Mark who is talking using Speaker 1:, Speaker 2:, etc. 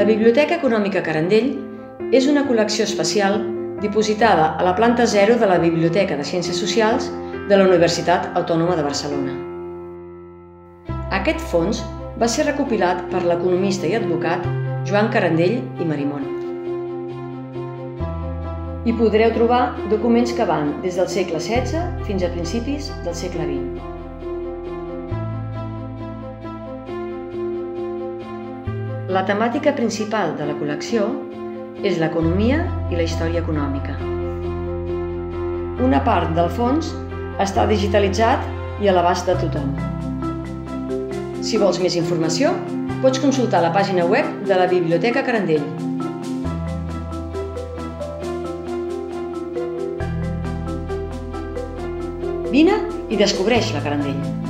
Speaker 1: La Biblioteca Econòmica Carandell és una col·lecció especial dipositada a la planta zero de la Biblioteca de Ciències Socials de la Universitat Autònoma de Barcelona. Aquest fons va ser recopilat per l'economista i advocat Joan Carandell i Marimón. Hi podreu trobar documents que van des del segle XVI fins a principis del segle XX. La temàtica principal de la col·lecció és l'economia i la història econòmica. Una part del fons està digitalitzat i a l'abast de tothom. Si vols més informació, pots consultar la pàgina web de la Biblioteca Carandell. Vine i descobreix la Carandell.